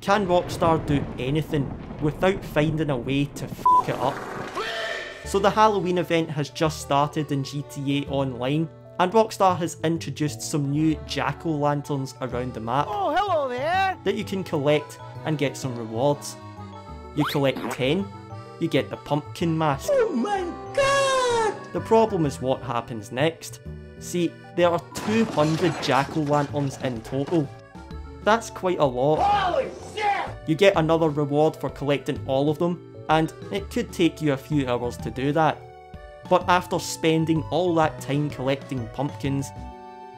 Can Rockstar do anything without finding a way to f it up? So the Halloween event has just started in GTA Online, and Rockstar has introduced some new jack-o'-lanterns around the map. Oh, hello there! That you can collect and get some rewards. You collect 10, you get the pumpkin mask. Oh my god! The problem is what happens next. See, there are 200 jack-o'-lanterns in total. That's quite a lot. Holy! You get another reward for collecting all of them, and it could take you a few hours to do that. But after spending all that time collecting pumpkins,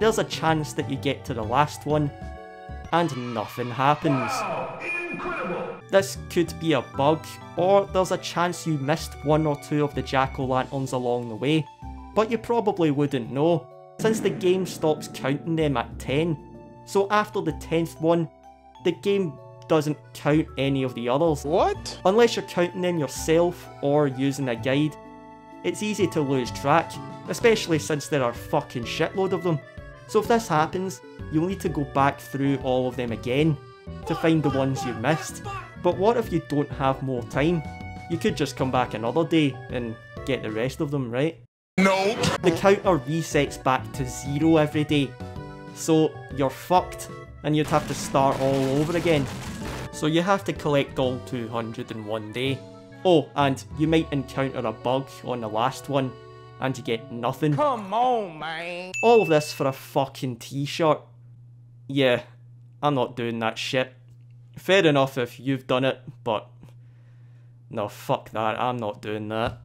there's a chance that you get to the last one, and nothing happens. This could be a bug, or there's a chance you missed one or two of the jack-o'-lanterns along the way, but you probably wouldn't know, since the game stops counting them at 10. So after the 10th one, the game doesn't count any of the others. What? Unless you're counting them yourself or using a guide. It's easy to lose track, especially since there are fucking shitload of them. So if this happens, you'll need to go back through all of them again to find the ones you missed. But what if you don't have more time? You could just come back another day and get the rest of them, right? Nope. The counter resets back to zero every day, so you're fucked and you'd have to start all over again. So you have to collect all 200 in one day. Oh, and you might encounter a bug on the last one, and you get nothing. Come on, man. All of this for a fucking t-shirt. Yeah, I'm not doing that shit. Fair enough if you've done it, but... No, fuck that, I'm not doing that.